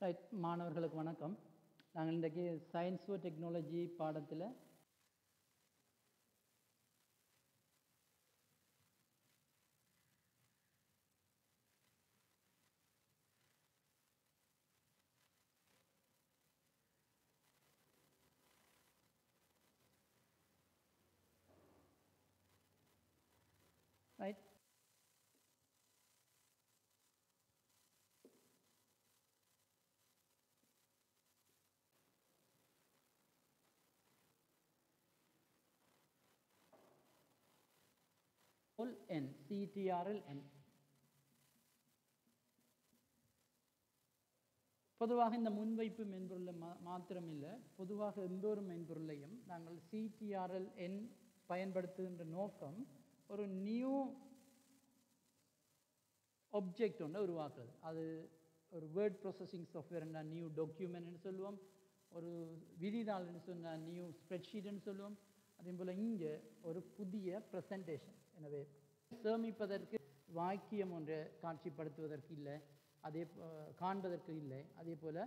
Right மாணவர்களுக்கு வணக்கம். நாங்கள் இன்றைக்கு சயின்ஸ் டெக்னாலஜி பாடத்தில் right Control N, CTRL N. பொதுவாக இந்த முன்வைப்பு மென்பொருளை மா மாத்திரமில்லை. பொதுவாக எந்த ஒரு மென்பொருளையும் நாங்கள் சிடிஆர்எல் என் பயன்படுத்துகின்ற நோக்கம் ஒரு நியூ ஒப்ஜெக்ட் ஒன்றை உருவாக்குறது. அது ஒரு வேர்ட் ப்ராசஸிங் சாஃப்ட்வேர்னா நியூ டாக்குமெண்ட்னு சொல்லுவோம். ஒரு விதிதாள்னு சொன்னால் நியூ ஸ்ப்ரெட்ஷீட்னு சொல்லுவோம். அதே போல் இங்கே ஒரு புதிய ப்ரெசன்டேஷன் எனவே சேமிப்பதற்கு வாக்கியம் ஒன்றை காட்சிப்படுத்துவதற்கு இல்லை அதே காண்பதற்கு இல்லை. அதே போல்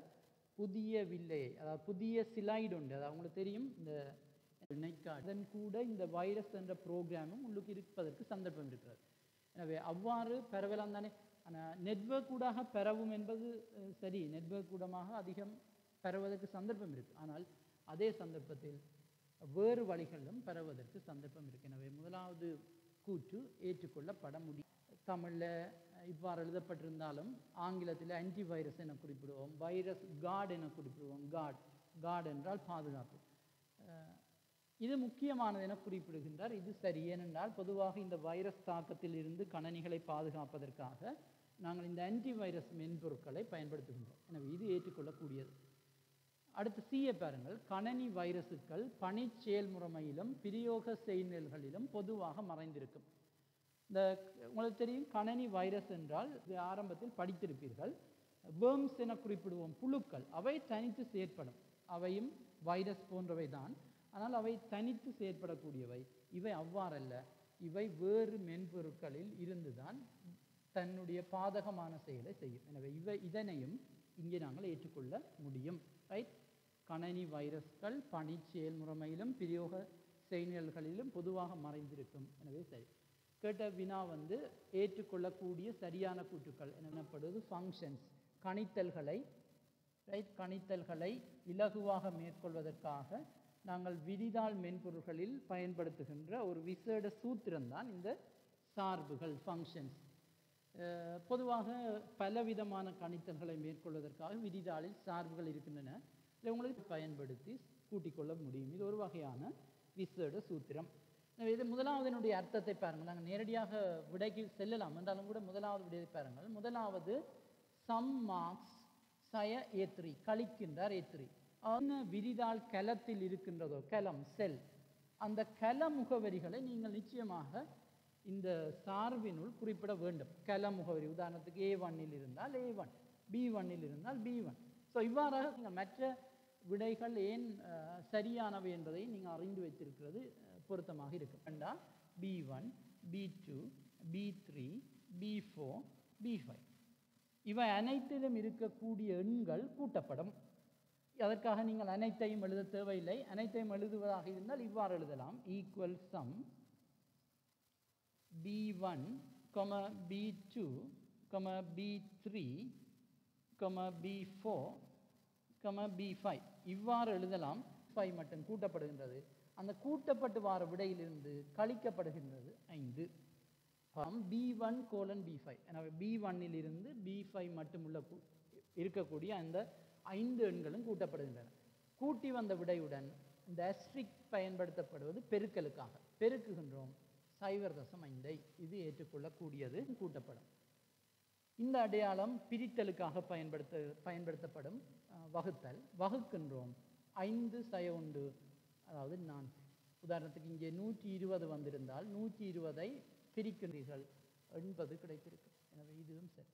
புதிய வில்லையை அதாவது புதிய சிலைடு உண்டு. அதாவது அவங்களுக்கு தெரியும். இந்த இணைக்காடு அதன் கூட இந்த வைரஸ் என்ற ப்ரோக்ராமும் உள்ளுக்கு இருப்பதற்கு சந்தர்ப்பம் இருக்கிறது. எனவே அவ்வாறு பரவலாம் தானே. ஆனால் நெட்வொர்க் கூடாக பெறவும் என்பது சரி. நெட்வொர்க் கூடமாக அதிகம் பெறுவதற்கு சந்தர்ப்பம் இருக்குது ஆனால் அதே சந்தர்ப்பத்தில் வேறு வழிகளிலும் பரவதற்கு சந்தர்ப்பம் இருக்குது எனவே முதலாவது கூற்று ஏற்றுக்கொள்ளப்பட முடியும். தமிழில் இவ்வாறு எழுதப்பட்டிருந்தாலும் ஆங்கிலத்தில் ஆன்டி வைரஸ் என குறிப்பிடுவோம் வைரஸ் காட் என குறிப்பிடுவோம் காட் காட் என்றால் பாதுகாப்பு. இது முக்கியமானது என குறிப்பிடுகின்றார். இது சரி ஏனென்றால் பொதுவாக இந்த வைரஸ் தாக்கத்தில் இருந்து கணனிகளை பாதுகாப்பதற்காக நாங்கள் இந்த ஆன்டி வைரஸ் மென்பொருட்களை பயன்படுத்துகின்றோம். எனவே இது ஏற்றுக்கொள்ளக்கூடியது. அடுத்து சிஏ பாருங்கள் கணனி வைரசுக்கள் பனி செயல்முறைமையிலும் பிரயோக செய்நில்களிலும் பொதுவாக மறைந்திருக்கும். இந்த உங்களுக்கு தெரியும் கணனி வைரஸ் என்றால் இது ஆரம்பத்தில் படித்திருப்பீர்கள். வேர்ம்ஸ் என குறிப்பிடுவோம் புழுக்கள் அவை தனித்து செயற்படும். அவையும் வைரஸ் போன்றவை தான். ஆனால் அவை தனித்து செயற்படக்கூடியவை. இவை அவ்வாறல்ல. இவை வேறு மென்பொருட்களில் இருந்து தான் தன்னுடைய பாதகமான செயலை செய்யும். எனவே இவை இதனையும் இங்கே நாங்கள் ஏற்றுக்கொள்ள முடியும். ரைட் கணனி வைரஸ்கள் பணி செயல்முறைமையிலும் பிரயோக செயல்களிலும் பொதுவாக மறைந்திருக்கும். எனவே சரி. கேட்ட வினா வந்து ஏற்றுக்கொள்ளக்கூடிய சரியான கூற்றுக்கள் எனப்படுவது ஃபங்க்ஷன்ஸ் கணித்தல்களை ரைட் கணித்தல்களை இலகுவாக மேற்கொள்வதற்காக நாங்கள் விரிதாள் மென்பொருள்களில் பயன்படுத்துகின்ற ஒரு விசேட சூத்திரம்தான் இந்த சார்புகள் ஃபங்க்ஷன்ஸ் பொதுவாக பலவிதமான கணித்தல்களை மேற்கொள்வதற்காக விரிதாளில் சார்புகள் இருக்கின்றன. இல்லை உங்களுக்கு பயன்படுத்தி கூட்டிக்கொள்ள முடியும். இது ஒரு வகையான விசேட சூத்திரம். எனவே இது முதலாவதனுடைய அர்த்தத்தை பாருங்கள். நாங்கள் நேரடியாக விடைக்கு செல்லலாம். என்றாலும் கூட முதலாவது விடையை பாருங்கள். முதலாவது சம் மார்க்ஸ் சய ஏத்ரி கழிக்கின்றார் ஏத்ரி என்ன விரிதால் கலத்தில் இருக்கின்றதோ கலம் செல். அந்த கல முகவரிகளை நீங்கள் நிச்சயமாக இந்த சார்பினுள் குறிப்பிட வேண்டும். கல முகவரி. உதாரணத்துக்கு ஏ ஒன்னில் இருந்தால் ஏ ஒன் பி ஒன்னில் இருந்தால் பி ஒன் ஸோ இவ்வாறாக நீங்கள் மற்ற விடைகள் ஏன் சரியானவை என்பதை நீங்கள் அறிந்து வைத்திருக்கிறது பொருத்தமாக இருக்கும். வேண்டா B one B two B three B four B five இவை அனைத்திலும் இருக்கக்கூடிய எண்கள் கூட்டப்படும். அதற்காக நீங்கள் அனைத்தையும் எழுத தேவையில்லை. அனைத்தையும் எழுதுவதாக இருந்தால் இவ்வாறு எழுதலாம். Equal sum B one comma B two comma B three comma B four comma B five இவ்வாறு எழுதலாம் ஃபைவ் மட்டும் கூட்டப்படுகின்றது. அந்த கூட்டப்பட்டு வார விடையிலிருந்து கழிக்கப்படுகின்றது ஐந்து. B one colon B five எனவே பி ஒன்னிலிருந்து பி ஃபைவ் மட்டும் உள்ள கூ- இருக்கக்கூடிய அந்த ஐந்து எண்களும் கூட்டப்படுகின்றன. கூட்டி வந்த விடையுடன் இந்த அஸ்ட்ரிக் பயன்படுத்தப்படுவது பெருக்கலுக்காக. பெருக்குகின்றோம் சைவர் தசம் ஐந்தை. இது ஏற்றுக்கொள்ளக்கூடியது கூட்டப்படும். இந்த அடையாளம் பிரித்தலுக்காக பயன்படுத்த பயன்படுத்தப்படும் வகுத்தல். வகுக்கின்றோம். ஐந்து சய உண்டு. அதாவது நான். உதாரணத்துக்கு இங்கே நூற்றி இருபது வந்திருந்தால் நூற்றி இருபதை பிரிக்கின்றீர்கள். எண்பது கிடைத்திருக்கு. எனவே இதுவும் சரி.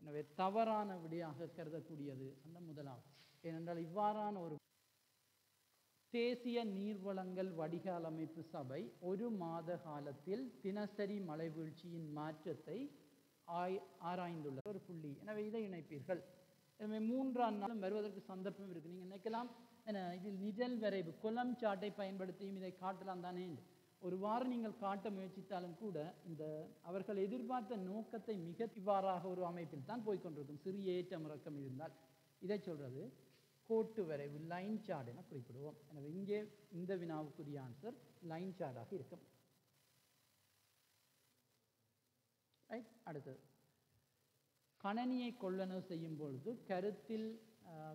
எனவே தவறான விடையாக கருதக்கூடியது அந்த முதலாம். ஏனென்றால் இவ்வாறான ஒரு தேசிய நீர்வளங்கள் வடிகால் அமைப்பு சபை ஒரு மாத காலத்தில் தினசரி மழை வீழ்ச்சியின் மாற்றத்தை ஆய் ஆராய்ந்துள்ள ஒரு புள்ளி. எனவே இதை இணைப்பீர்கள். எனவே மூன்றாம் நாளும் வருவதற்கு சந்தர்ப்பம் இருக்குது நீங்கள் நினைக்கலாம் என்ன இதில் நிழல் வரைவு குளம் சாட்டை பயன்படுத்தியும் இதை காட்டலாம் தானே? ஒரு வாரம் நீங்கள் காட்ட முயற்சித்தாலும் கூட இந்த அவர்கள் எதிர்பார்த்த நோக்கத்தை மிக இவ்வாறாக ஒரு அமைப்பில் தான் போய்க்கொண்டிருக்கும் சிறிய ஏற்றம் இறக்கம் இருந்தால் இதை சொல்கிறது கோட்டு வரைவு லைன் சார்ட் என குறிப்பிடுவோம். எனவே இங்கே இந்த வினாவுக்குரிய ஆன்சர் லைன் சார்டாக இருக்கும். ரைட் அடுத்தது. கணனியை கொள்ளனவு செய்யும் பொழுது கருத்தில்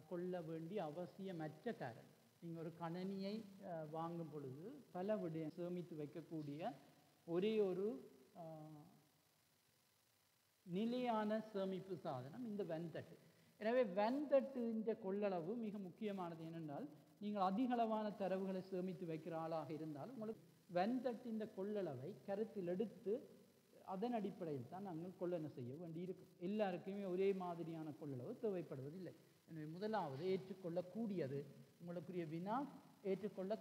கொள்ள வேண்டிய அவசியமற்ற காரணம் நீங்கள் ஒரு கணனியை வாங்கும் பொழுது பல விட சேமித்து வைக்கக்கூடிய ஒரே ஒரு நிலையான சேமிப்பு சாதனம் இந்த வெண்தட்டு எனவே வெண்தட்டு இந்த கொள்ளளவு மிக முக்கியமானது ஏனென்றால் நீங்கள் அதிகளவான தரவுகளை சேமித்து வைக்கிற ஆளாக இருந்தால் உங்களுக்கு வெண்தட்டு இந்த கொள்ளளவை கருத்தில் எடுத்து அதன் அடிப்படையில் தான் நாங்கள் கொள்ளனை செய்ய வேண்டியிருக்கும். எல்லாருக்குமே ஒரே மாதிரியான கொள்ளளவு தேவைப்படுவதில்லை. எனவே முதலாவது ஏற்றுக்கொள்ளக்கூடியது உங்களுக்குரிய வினா ஏற்றுக்கொள்ள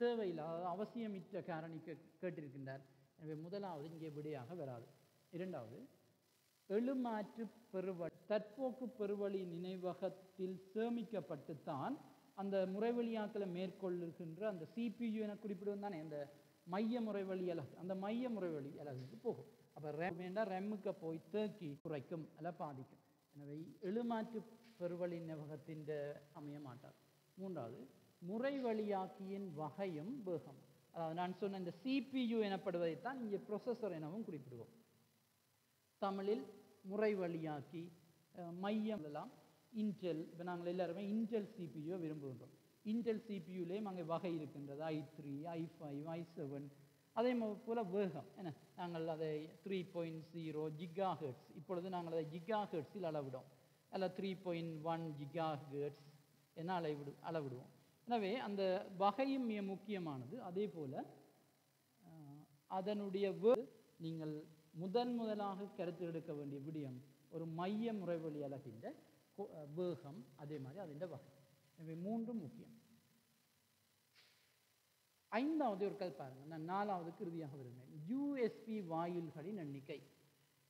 தேவையில்லாத அவசியமிட்ட காரணி கேட்டிருக்கின்றார். எனவே முதலாவது இங்கே விடையாக வராது. இரண்டாவது எழுமாற்று பெருவழி தற்போக்கு பெருவழி நினைவகத்தில் சேமிக்கப்பட்டுத்தான் அந்த முறைவழியாக்களை மேற்கொள்ளுகின்ற அந்த சிபியு என குறிப்பிடுவது தானே அந்த மைய முறைவழி அலகு அந்த மைய முறைவழி அலகுக்கு போகும். அப்போ ரெம் வேண்டாம் ரெம்முக்கு போய் தேக்கி குறைக்கும். அல்ல பாதிக்கும். எனவே எழுமாற்று பெருவழி நினைவகத்தின் அமைய மாட்டார் மூன்றாவது முறை வழியாக்கியின் வகையும் வேகம். அதாவது நான் சொன்ன இந்த சிபியு எனப்படுவதைத்தான் இங்கே ப்ரொசஸர் எனவும் குறிப்பிடுவோம். தமிழில் முறை வழியாக்கி மையம் எல்லாம் இன்டெல் இப்போ நாங்கள் எல்லாருமே இன்டெல் சிபியூ விரும்புகின்றோம். இன்டெல் சிபியூலேயும் அங்கே வகை இருக்கின்றது. I three i five i seven அதே போல் வேகம். என்ன? நாங்கள் அதை three point zero Zika hertz இப்பொழுது நாங்கள் அதை ஜிகா ஹெர்ட்ஸில் அளவிடும். அல்ல three point one gigahertz என அளவிடு அளவிடுவோம். எனவே அந்த வகையும் மிக முக்கியமானது. அதே போல் அதனுடைய நீங்கள் முதன் முதலாக கருத்தில் எடுக்க வேண்டிய விடயம் ஒரு மைய முறைவழி அலகின்ற வேகம் அதே மாதிரி அதிൻ്റെ வகை. எனவே மூன்றும் முக்கியம். ஐந்தாவது ஒரு கல் பாருங்க. நான் நாலாவதுக்கு இறுதியாக வருகிறேன். யூஎஸ்பி வாயில்களின் எண்ணிக்கை.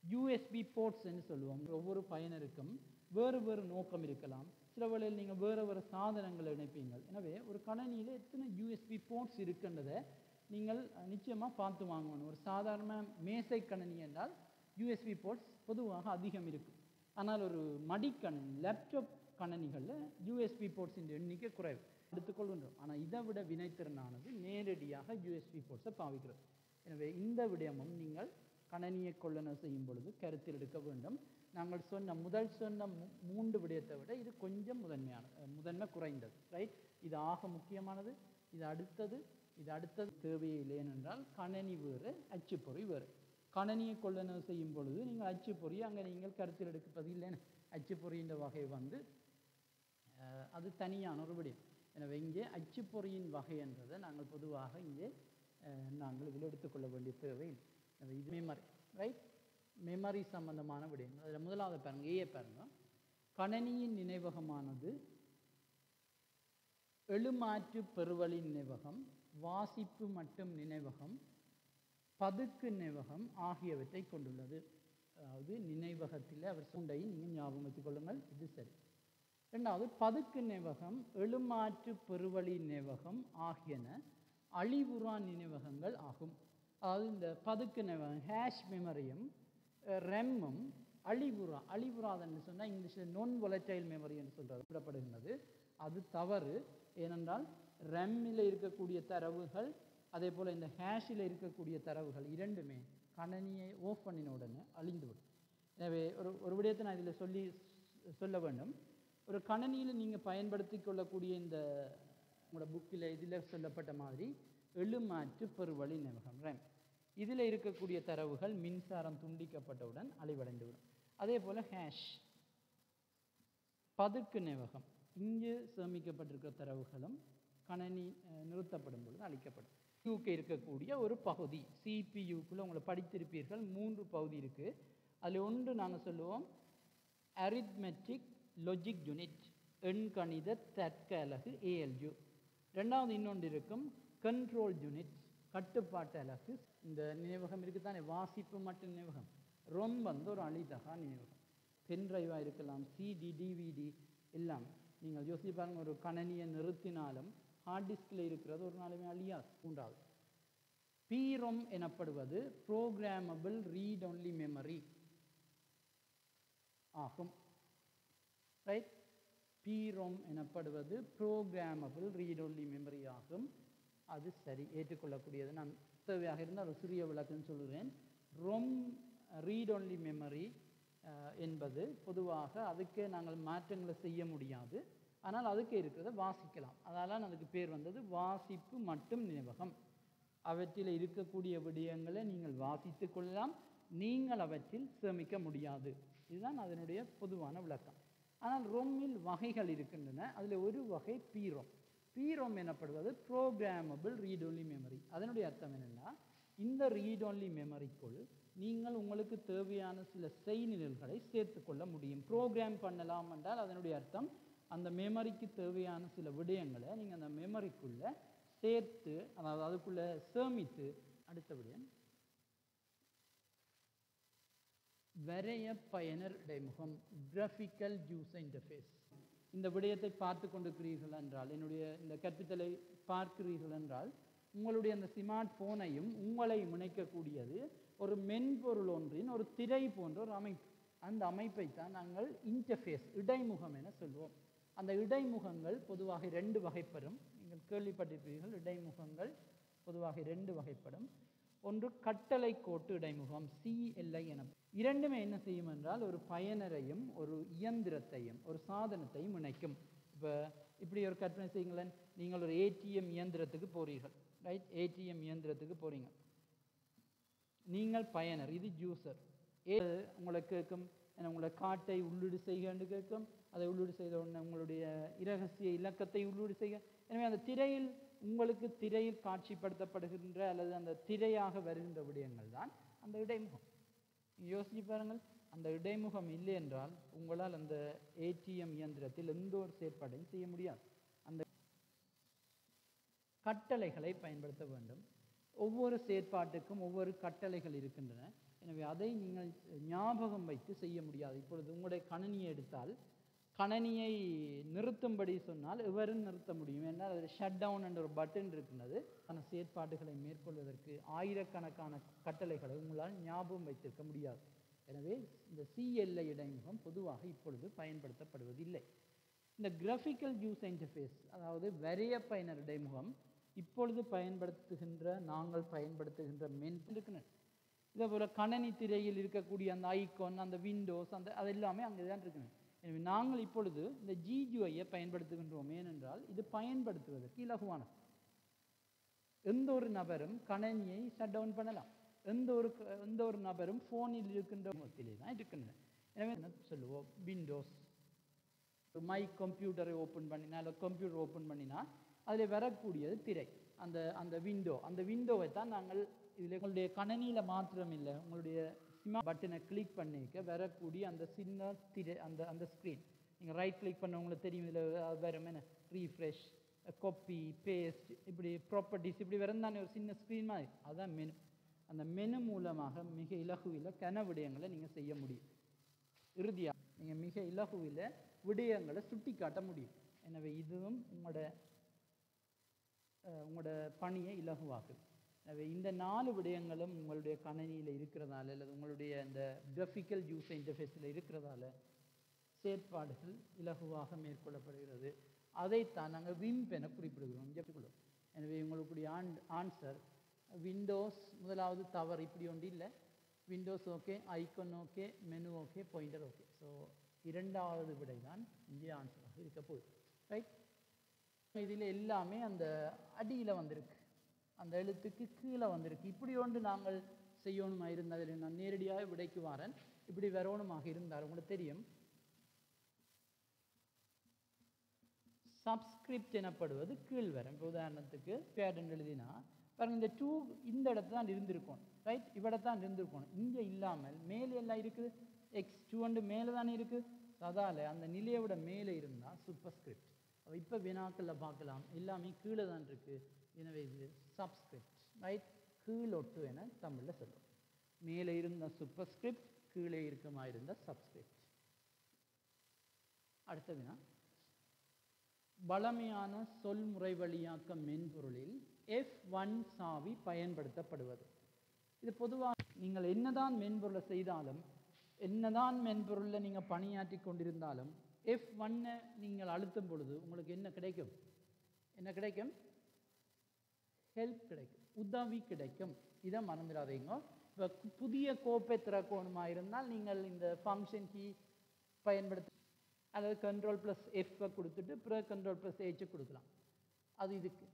யூஎஸ்பி போர்ட்ஸ்ன்னு சொல்லுவோம். ஒவ்வொரு பயனருக்கும் வேறு வேறு நோக்கம் இருக்கலாம். சில வேளையில் நீங்கள் வேறு வேறு சாதனங்களை இணைப்பீங்கள் எனவே ஒரு கணனியில் எத்தனை யூஎஸ்பி போர்ட்ஸ் இருக்குன்றதை நீங்கள் நிச்சயமாக பார்த்து வாங்கணும். ஒரு சாதாரண மேசை கணனி என்றால் யூஎஸ்பி போர்ட்ஸ் பொதுவாக அதிகம் இருக்கும். ஆனால் ஒரு மடிக்கணனி லேப்டாப் கணனிகளில் யூஎஸ்பி போர்ட்ஸின் எண்ணிக்கை குறைவு. எடுத்துக்கொள்கின்றோம். ஆனால் இதை விட வினைத்திறனானது நேரடியாக யூஎஸ்பி போர்ட்ஸை பாவிக்கிறது. எனவே இந்த விடயமும் நீங்கள் கணனியை கொள்ளன செய்யும் பொழுது கருத்தில் எடுக்க வேண்டும். நாங்கள் சொன்ன முதல் சொன்ன மூன்று விடயத்தை விட இது கொஞ்சம் முதன்மையானது முதன்மை குறைந்தது. ரைட் இது ஆக முக்கியமானது இது அடுத்தது இது அடுத்தது தேவையில்லை ஏனென்றால் கணனி வேறு அச்சுப்பொறி வேறு. கணனியை கொள்ளனவு செய்யும் பொழுது நீங்கள் அச்சுப்பொறி அங்கே நீங்கள் கருத்தில் எடுப்பது இல்லைன்னு அச்சுப்பொறின்ற வகை வந்து அது தனியான ஒரு விடயம். எனவே இங்கே அச்சுப்பொறியின் வகை என்றதை நாங்கள் பொதுவாக இங்கே நாங்கள் இதில் எடுத்துக்கொள்ள வேண்டிய தேவை எனவே இது மெமரி ரைட் மெமரி சம்பந்தமான விடயங்கள். அதில் முதலாவது பாருங்க ஏ பாருங்கள் கணனியின் நினைவகமானது எழுமாற்று பெருவழி நினைவகம் வாசிப்பு மட்டும் நினைவகம் பதுக்கு நினைவகம் ஆகியவற்றை கொண்டுள்ளது. அதாவது நினைவகத்தில் அவர் சூண்டையும் நீங்கள் ஞாபகம் வச்சுக் கொள்ளுங்கள் இது சரி. ரெண்டாவது பதுக்கு நினைவகம் எழுமாற்று பெருவழி நினைவகம் ஆகியன அழிவுறா நினைவகங்கள் ஆகும். அதாவது இந்த பதுக்கு நினைவகம் ஹேஷ் மெமரியும் ரெம்மும் அழிவுறா அழிவுறாதன்னு சொன்னால் இங்கிலீஷில் நான் வொலட்டைல் மெமரி என்று சொல்கிறது விடப்படுகின்றது. அது தவறு. ஏனென்றால் ரெம்மில் இருக்கக்கூடிய தரவுகள் அதே போல் இந்த ஹேஷில் இருக்கக்கூடிய தரவுகள் இரண்டுமே கணனியை ஓஃப் பண்ணின உடனே அழிந்துவிடும். எனவே ஒரு ஒரு விடயத்தை நான் இதில் சொல்லி சொல்ல வேண்டும். ஒரு கணனியில் நீங்கள் பயன்படுத்தி கொள்ளக்கூடிய இந்த உங்களோட புக்கில் இதில் சொல்லப்பட்ட மாதிரி எழுமாற்று பெருவழி நிலவகம் ரேம் இதில் இருக்கக்கூடிய தரவுகள் மின்சாரம் துண்டிக்கப்பட்டவுடன் அழிவடைந்துவிடும். அதே போல் ஹேஷ் பதுக்கு நினைவகம் இங்கு சேமிக்கப்பட்டிருக்கிற தரவுகளும் கணனி நிறுத்தப்படும் பொழுது அழிக்கப்படும். யூக்கு இருக்கக்கூடிய ஒரு பகுதி சிபியூக்குள்ளே உங்களை படித்திருப்பீர்கள் மூன்று பகுதி இருக்குது அதில் ஒன்று நாங்கள் சொல்லுவோம் அரித்மெட்டிக் லொஜிக் யூனிட் எண்கணித தர்க்க அலகு ஏஎல்யூ ரெண்டாவது இன்னொன்று இருக்கும் கண்ட்ரோல் யூனிட் கட்டுப்பாட்டு அலகு. இந்த நினைவகம் இருக்குது தானே வாசிப்பு மட்டும் நினைவகம். ரொம்ப வந்து ஒரு அழிதகா நினைவகம். பென்ட்ரைவாக இருக்கலாம் சிடி டிவிடி எல்லாம். நீங்கள் யோசிச்சு பாருங்க ஒரு கணனியை நிறுத்தினாலும் ஹார்ட் டிஸ்கில் இருக்கிறது ஒரு நாளுமே அழியாது மூன்றாவது பிரோம் எனப்படுவது ப்ரோக்ராமபிள் ரீட் ஒன்லி மெமரி ஆகும். ரைட் பிரோம் எனப்படுவது ப்ரோக்ராமபிள் ரீட் ஒன்லி மெமரி ஆகும். அது சரி ஏற்றுக்கொள்ளக்கூடியது. நான் தேவையாக இருந்தால் ஒரு சிறிய விளக்குன்னு சொல்லுவேன். ரொம் ரீட் ஒன்லி மெமரி என்பது பொதுவாக அதுக்கே நாங்கள் மாற்றங்களை செய்ய முடியாது. ஆனால் அதுக்கு இருக்கிறத வாசிக்கலாம். அதனால் அதுக்கு பேர் வந்தது வாசிப்பு மட்டும் நினைவகம். அவற்றில் இருக்கக்கூடிய விடயங்களை நீங்கள் வாசித்து கொள்ளலாம். நீங்கள் அவற்றில் சேமிக்க முடியாது. இதுதான் அதனுடைய பொதுவான விளக்கம். ஆனால் ரொம்மில் வகைகள் இருக்கின்றன. அதில் ஒரு வகை பீரோம். பீரோம் எனப்படுவது ப்ரோக்ராமபிள் ரீட் ஒன்லி மெமரி அதனுடைய அர்த்தம் என்னென்னா இந்த ரீட் ஒன்லி மெமரிக்குள் நீங்கள் உங்களுக்கு தேவையான சில செய்நிழல்களை சேர்த்து கொள்ள முடியும். ப்ரோக்ராம் பண்ணலாம் என்றால் அதனுடைய அர்த்தம் அந்த மெமரிக்கு தேவையான சில விடயங்களை நீங்கள் அந்த மெமரிக்குள்ளே சேர்த்து அதாவது அதுக்குள்ளே சேமித்து அடுத்த விடயம் வரைய பயனர் இடைமுகம் கிராஃபிக்கல் யூசர் இன்டர்ஃபேஸ் இந்த விடயத்தை பார்த்து கொண்டிருக்கிறீர்கள் என்றால் என்னுடைய இந்த கற்பித்தலை பார்க்கிறீர்கள் என்றால் உங்களுடைய அந்த ஸ்மார்ட் ஃபோனையும் உங்களை இணைக்கக்கூடியது ஒரு மென்பொருள் ஒன்றின் ஒரு திரை போன்ற ஒரு அமைப்பு. அந்த அமைப்பை தான் நாங்கள் இன்டர்ஃபேஸ் இடைமுகம் என சொல்வோம். அந்த இடைமுகங்கள் பொதுவாக ரெண்டு வகைப்படும். நீங்கள் கேள்விப்பட்டிருப்பீர்கள் இடைமுகங்கள் பொதுவாக ரெண்டு வகைப்படும். ஒன்று கட்டளை கோட்டு இடைமுகம் சிஎல்ஐ என. இரண்டுமே என்ன செய்யும் என்றால் ஒரு பயனரையும் ஒரு இயந்திரத்தையும் ஒரு சாதனத்தையும் இணைக்கும். இப்போ இப்படி ஒரு கற்பனை செய்யுங்களேன். நீங்கள் ஒரு ஏடிஎம் இயந்திரத்துக்கு போகிறீர்கள் ரைட் ஏடிஎம் இயந்திரத்துக்கு போகிறீங்க நீங்கள் பயனர் இது ஜூசர் ஏ உங்களை கேட்கும் ஏன்னா உங்களை காட்டை உள்ளீடு செய்கன்னு கேட்கும். அதை உள்ளீடு செய்த உடனே உங்களுடைய இரகசிய இலக்கத்தை உள்ளீடு செய்க. எனவே அந்த திரையில் உங்களுக்கு திரையில் காட்சிப்படுத்தப்படுகின்ற அல்லது அந்த திரையாக வருகின்ற விடயங்கள் தான் அந்த இடைமுகம். யோசிச்சு பாருங்கள் அந்த இடைமுகம் இல்லை என்றால் உங்களால் அந்த ஏடிஎம் இயந்திரத்தில் எந்த ஒரு செயற்பாடையும் செய்ய முடியாது. அந்த கட்டளைகளை பயன்படுத்த வேண்டும். ஒவ்வொரு செயற்பாட்டுக்கும் ஒவ்வொரு கட்டளைகள் இருக்கின்றன. எனவே அதை நீங்கள் ஞாபகம் வைத்து செய்ய முடியாது. இப்பொழுது உங்களுடைய கணனியை எடுத்தால் கணனியை நிறுத்தும்படி சொன்னால் எவரும் நிறுத்த முடியும். என்றால் அதில் ஷட் டவுன் என்ற ஒரு பட்டன் இருக்கின்றது தன செயற்பாடுகளை மேற்கொள்வதற்கு ஆயிரக்கணக்கான கட்டளைகளை உங்களால் ஞாபகம் வைத்திருக்க முடியாது. எனவே இந்த சிஎல்ஐ இடைமுகம் பொதுவாக இப்பொழுது பயன்படுத்தப்படுவதில்லை. இந்த கிராஃபிக்கல் யூஸ் இன்டர்ஃபேஸ் அதாவது வரைய பயனர் இடைமுகம் இப்பொழுது பயன்படுத்துகின்ற நாங்கள் பயன்படுத்துகின்ற மென் இருக்கின்றன இதே போல் கணனி திரையில் இருக்கக்கூடிய அந்த ஐகான் அந்த விண்டோஸ் அந்த அது எல்லாமே அங்கே தான் இருக்கணும் எனவே நாங்கள் இப்பொழுது இந்த ஜிஜுஐயை பயன்படுத்துகின்றோம். ஏனென்றால் இது பயன்படுத்துவதற்கு இலகுவானது. எந்த ஒரு நபரும் கணனியை ஷட் டவுன் பண்ணலாம். எந்த ஒரு க- எந்த ஒரு நபரும் ஃபோனில் இருக்கின்ற முகத்திலே தான் இருக்கின்றன எனவே என்ன சொல்லுவோம்? விண்டோஸ் மை கம்ப்யூட்டரை ஓப்பன் பண்ணினா இல்லை கம்ப்யூட்டர் ஓப்பன் பண்ணினா அதில் வரக்கூடியது திரை. அந்த அந்த விண்டோ அந்த விண்டோவை தான் நாங்கள் இதில் உங்களுடைய கணனியில் மாத்திரம் இல்லை உங்களுடைய பட்டனை கிளிக் பண்ணிக்க வரக்கூடிய அந்த சின்ன திரு அந்த அந்த ஸ்க்ரீன் நீங்கள் ரைட் கிளிக் பண்ணவங்களுக்கு தெரியும் இதில் வரும் என்ன? ரீஃப்ரெஷ் கொப்பி பேஸ்ட் இப்படி ப்ராப்பர்ட்டிஸ் இப்படி வரும் தானே ஒரு சின்ன ஸ்க்ரீன் மாதிரி. அதுதான் மெனு அந்த மெனு மூலமாக மிக இலகுவில் கன விடயங்களை நீங்கள் செய்ய முடியும். இறுதியாக நீங்கள் மிக இலகுவில் விடயங்களை சுட்டி காட்ட முடியும். எனவே இதுவும் உங்களோட உங்களோட பணியை இலகுவாக்குது. எனவே இந்த நாலு விடயங்களும் உங்களுடைய கணினியில் இருக்கிறதால அல்லது உங்களுடைய இந்த கிராஃபிக்கல் யூஸ் இன்டர்ஃபேஸில் இருக்கிறதால செயற்பாடுகள் இலகுவாக மேற்கொள்ளப்படுகிறது. அதைத்தான் நாங்கள் விம்ப் என குறிப்பிடுகிறோம். ஜெபிக்குள்ளோம் எனவே உங்களுடைய ஆன் ஆன்சர் விண்டோஸ் முதலாவது தவறு இப்படி ஒன்று இல்லை. Windows okay icon okay menu okay pointer okay so இரண்டாவது விடை தான் இங்கே ஆன்சராக இருக்க போகுது. ரைட் இதில் எல்லாமே அந்த அடியில் வந்திருக்கு. அந்த எழுத்துக்கு கீழே வந்திருக்கு. இப்படி ஒன்று நாங்கள் செய்யணுமா இருந்தால் நான் நேரடியாக விடைக்கு வரேன். இப்படி வரணுமாக இருந்தார் உங்களுக்கு தெரியும். சப்ஸ்கிரிப்ட் எனப்படுவது கீழ்வரம் இப்போ உதாரணத்துக்கு பேரண்ட் எழுதினா பாருங்க இந்த டூ இந்த இடத்துல தான் இருந்திருக்கணும். ரைட் இவ்வளோ தான் இருந்திருக்கணும். இங்கே இல்லாமல் மேலே எல்லாம் இருக்குது? எக்ஸ் டூ அண்டு மேலே தானே இருக்குது அதால் அந்த நிலையை விட மேலே இருந்தால் சூப்பர்ஸ்கிரிப்ட் இப்போ வினாக்களில் பார்க்கலாம். எல்லாமே கீழே தான் இருக்குது எனவே இது சப்ஸ்கிரிப்ட் ரைட் கீழொட்டு என தமிழில் சொல்லுவோம். மேலே இருந்த சூப்பர்ஸ்கிரிப்ட் கீழே இருக்கமா இருந்த சப்ஸ்கிரிப்ட் அடுத்த வினா. வளமையான சொல்முறை வழியாக்க மென்பொருளில் எஃப் ஒன் சாவி பயன்படுத்தப்படுவது. இது பொதுவாக நீங்கள் என்னதான் மென்பொருளை செய்தாலும் என்னதான் மென்பொருளில் நீங்கள் பணியாற்றி கொண்டிருந்தாலும் எஃப் ஒன்னை நீங்கள் அழுத்தும் பொழுது உங்களுக்கு என்ன கிடைக்கும்? என்ன கிடைக்கும்? ஹெல்ப் கிடைக்கும். உதவி கிடைக்கும். இதை மறந்துடாதீங்க இப்போ புதிய கோப்பை திறக்கணுமா இருந்தால் நீங்கள் இந்த ஃபங்க்ஷன் கீ பயன்படுத்த அல்லது கண்ட்ரோல் ப்ளஸ் எஃப்பை கொடுத்துட்டு பிற கண்ட்ரோல் ப்ளஸ் ஏச்சு கொடுக்கலாம். அது இதுக்கு.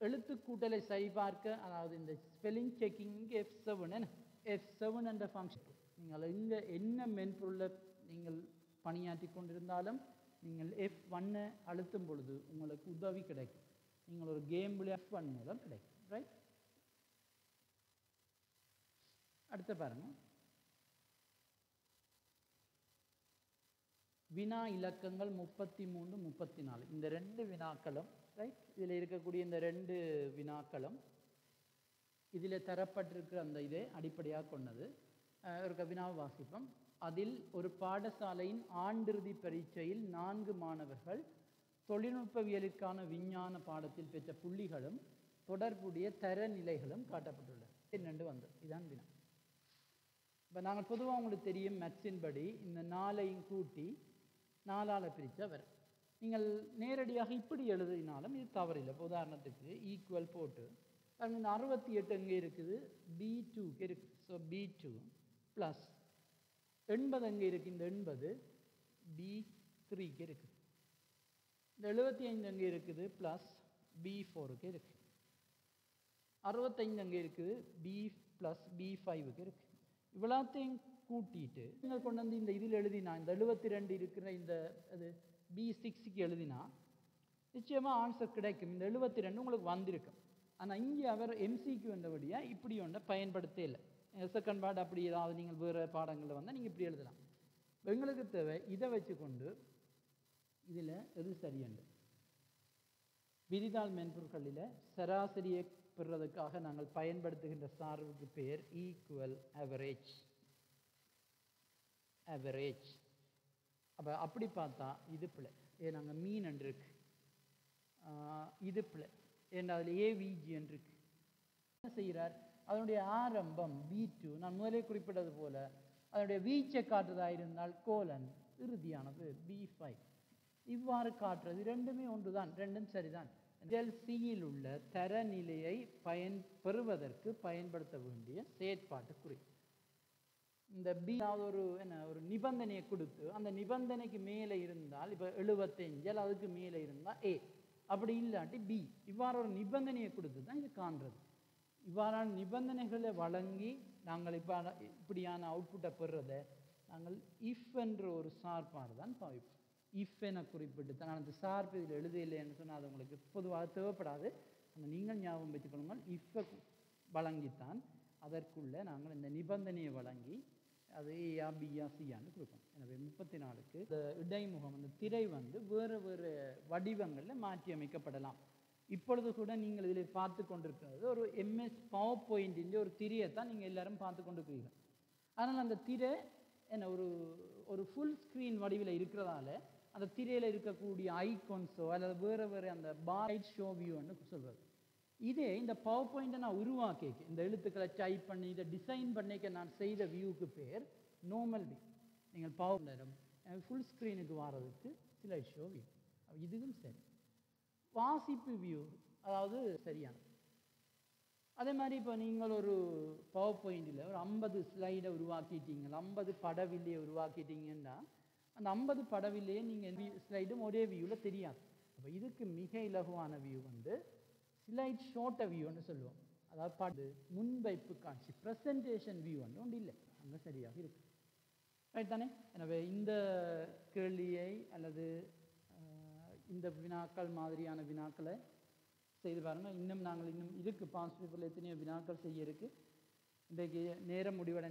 எழுத்து கூட்டலை சரிபார்க்க அதாவது இந்த ஸ்பெல்லிங் செக்கிங்க்கு எஃப் செவன் எஃப் செவன் என்ற ஃபங்க்ஷன் நீங்கள் எங்கே என்ன மென்பொருளை நீங்கள் பணியாற்றி கொண்டிருந்தாலும் நீங்கள் எஃப் ஒன்னை அழுத்தும் பொழுது உங்களுக்கு உதவி கிடைக்கும். நீங்கள் ஒரு கேம் எஃப் ஒன் மூலம் கிடைக்கும் ரைட் அடுத்த பாருங்கள் வினா இலக்கங்கள் முப்பத்தி மூணு முப்பத்தி நாலு. இந்த ரெண்டு வினாக்களும் ரைட் இதில் இருக்கக்கூடிய இந்த ரெண்டு வினாக்களும் இதில் தரப்பட்டிருக்கிற அந்த இதை அடிப்படையாக கொண்டது. ஒரு வினாவை வாசிப்போம். அதில் ஒரு பாடசாலையின் ஆண்டிறுதி பரீட்சையில் நான்கு மாணவர்கள் தொழில்நுட்பவியலுக்கான விஞ்ஞான பாடத்தில் பெற்ற புள்ளிகளும் தொடர்புடைய தரநிலைகளும் காட்டப்பட்டுள்ளன. என்னென்று வந்தது. இதான் வினா. இப்போ நாங்கள் பொதுவாக உங்களுக்கு தெரியும் மேக்ஸின் படி இந்த நாளையும் கூட்டி நாலால் பிரித்தா வரும். நீங்கள் நேரடியாக இப்படி எழுதினாலும் இது தவறில்லை. இப்போ உதாரணத்துக்கு ஈக்குவல் போட்டு பாருங்க, இந்த அறுபத்தி எட்டு எங்கே இருக்குது? பி டூக்கு இருக்குது. ஸோ பி டூ ப்ளஸ் எண்பது அங்கே இருக்குது இந்த எண்பது பி த்ரீக்கு இருக்குது. இந்த எழுபத்தி ஐந்து அங்கே இருக்குது ப்ளஸ் பி ஃபோருக்கு இருக்குது அறுபத்தைந்து அங்கே இருக்குது பி ப்ளஸ் பி ஃபைவுக்கு இருக்குது இவ்வளோத்தையும் கூட்டிட்டு நீங்கள் கொண்டு வந்து இந்த இதில் எழுதினா இந்த எழுபத்தி ரெண்டு இருக்கிற இந்த அது பி சிக்ஸுக்கு எழுதினா நிச்சயமாக ஆன்சர் கிடைக்கும். இந்த எழுபத்தி ரெண்டு உங்களுக்கு வந்திருக்கும். ஆனால் இங்கே அவர் எம்சிக்கு வந்தபடியாக இப்படி ஒன்றை பயன்படுத்தே இல்லை. செகண்ட் பார்ட் அப்படி ஏதாவது நீங்கள் வேறு பாடங்களில் வந்தால் நீங்கள் இப்படி எழுதலாம். எங்களுக்கு தேவை இதை வச்சு கொண்டு இதில் எது சரியண்டு விரிதாள் மென்பொருட்களில் சராசரியை பெறுறதுக்காக நாங்கள் பயன்படுத்துகின்ற சார்புக்கு பேர் ஈக்குவல் அவரேஜ் அவரேஜ் அப்போ அப்படி பார்த்தா இது பிள்ளை ஏ நாங்கள் மீன் என்று இருக்கு இது பிள்ளை ஏன்னா அதில் ஏவிஜி என்று இருக்கு என்ன செய்கிறார் அதனுடைய ஆரம்பம் பி டூ நான் முதலே குறிப்பிட்டது போல அதனுடைய வீச்சை காட்டுறதாக இருந்தால் கோலன் இறுதியானது பி ஃபைவ் இவ்வாறு காட்டுறது. ரெண்டுமே ஒன்றுதான். ரெண்டும் சரிதான். சியில் உள்ள தரநிலையை பயன் பெறுவதற்கு பயன்படுத்த வேண்டிய செயற்பாட்டு குறி இந்த பி ஒரு என்ன ஒரு நிபந்தனையை கொடுத்து அந்த நிபந்தனைக்கு மேலே இருந்தால் இப்போ எழுபத்தஞ்சு அதுக்கு மேலே இருந்தால் ஏ அப்படி இல்லாட்டி பி இவ்வாறு ஒரு நிபந்தனையை கொடுத்து தான் இது காண்றது. இவ்வாறான நிபந்தனைகளை வழங்கி நாங்கள் இப்போ இப்படியான அவுட்புட்டை பெறுறதை நாங்கள் இஃப் என்ற ஒரு சார்பாடு தான் பாவிப்போம். இஃப் குறிப்பிட்டு தான் நான் அந்த சார்பு இதில் எழுதையில்லைன்னு சொன்னால் அது உங்களுக்கு பொதுவாக தேவைப்படாது. அந்த நீங்கள் ஞாபகம் வச்சுக்கொள்ளுங்கள் இஃப்பை வழங்கித்தான். அதற்குள்ளே நாங்கள் இந்த நிபந்தனையை வழங்கி அது ஏயா பியா சியான்னு கொடுப்போம் எனவே முப்பத்தி நாலுக்கு இந்த இடைமுகம் அந்த திரை வந்து வேறு வேறு வடிவங்களில் மாற்றி அமைக்கப்படலாம் இப்பொழுது கூட நீங்கள் இதில் பார்த்து கொண்டிருக்கிறது ஒரு எம்எஸ் பவர் பாயிண்டிൻ്റെ ஒரு திரையை தான் நீங்கள் எல்லாரும் பார்த்து கொண்டிருக்கிறீர்கள். அதனால் அந்த திரை என்ன ஒரு ஒரு ஃபுல் ஸ்க்ரீன் வடிவில் இருக்கிறதால அந்த திரையில் இருக்கக்கூடிய ஐகான்ஸோ அல்லது வேறு வேறு அந்த பாய்ட் ஷோ வியூன்னு சொல்கிறது இதே இந்த பவர் பாயிண்ட்டை நான் உருவாக்கிக்க இந்த எழுத்துக்களை டைப் பண்ணி இதை டிசைன் பண்ணிக்க நான் செய்த வியூக்கு பேர் நோமல் வியூ நீங்கள் பவர் நேரம் ஃபுல் ஸ்க்ரீனுக்கு வாரதுக்கு சில ஷோ வியூ இதுவும் சரி. வாசிப்பு வியூ அதாவது சரியானது. அதே மாதிரி இப்போ நீங்கள் ஒரு பவர் பாயிண்டில் ஒரு ஐம்பது ஸ்லைடை உருவாக்கிட்டீங்க ஐம்பது படவில்லையை உருவாக்கிட்டீங்கன்னா அந்த ஐம்பது படவிலேயே நீங்கள் ஸ்லைடும் ஒரே வியூவில் தெரியாது. அப்போ இதுக்கு மிக இலகுவான வியூ வந்து ஸ்லைட் ஷார்ட்ட வியூன்னு சொல்லுவோம். அதாவது பாட்டு முன்வைப்பு காட்சி ப்ரெசன்டேஷன் வியூ வந்து ஒன்று இல்லை. அங்கே சரியாக இருக்கு. ரைட் தானே? எனவே இந்த கேள்வியை அல்லது இந்த வினாக்கள் மாதிரியான வினாக்களை செய்து பாருங்கள். இன்னும் நாங்கள் இன்னும் இதுக்கு பாஸ் பேப்பரில் எத்தனையோ வினாக்கள் செய்ய இருக்குது இன்றைக்கு நேரம் முடிவடைந்து